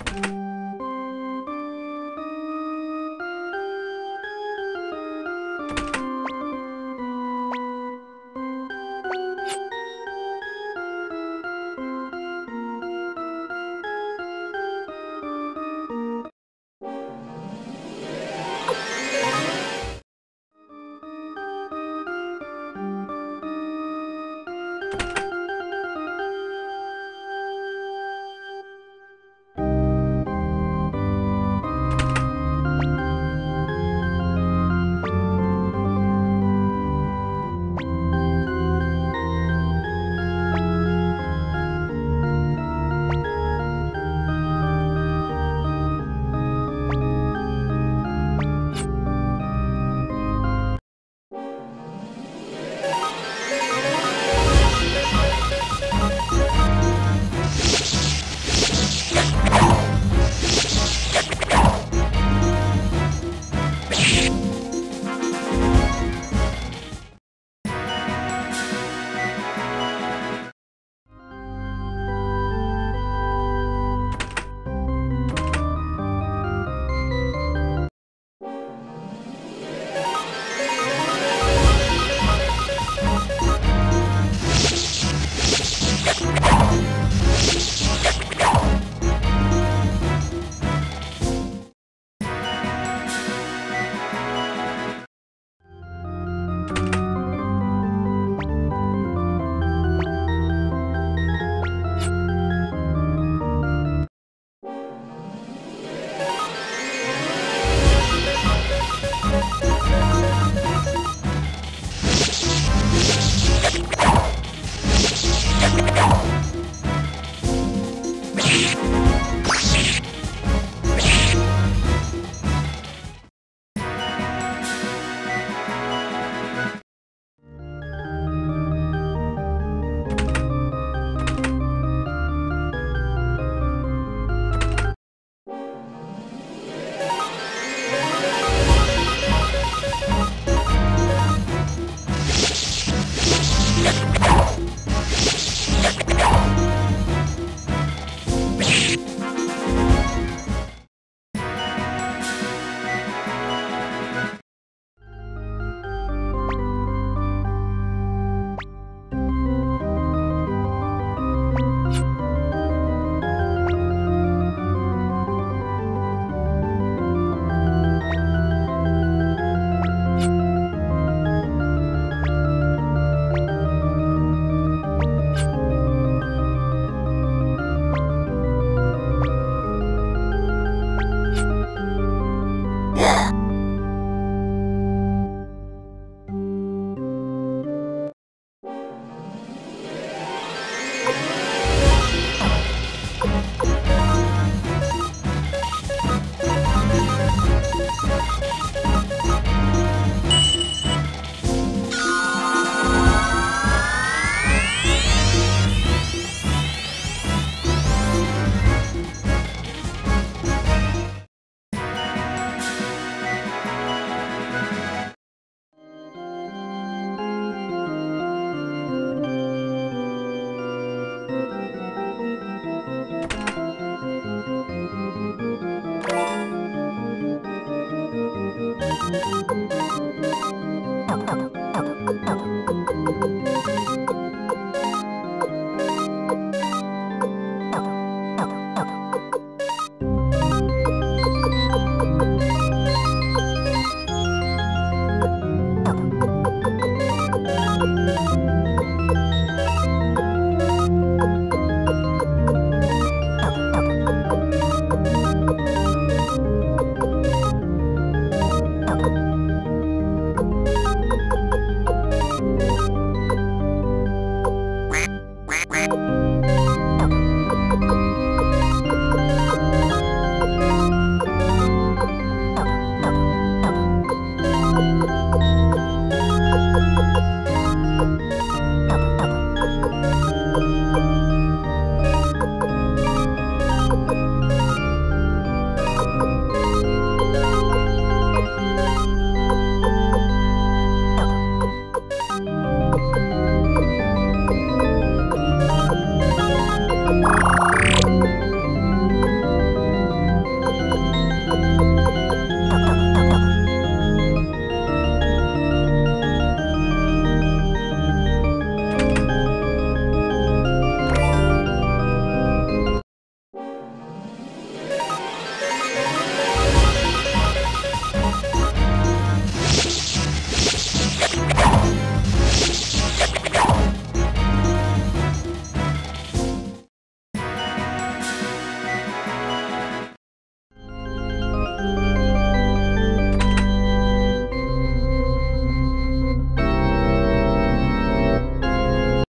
you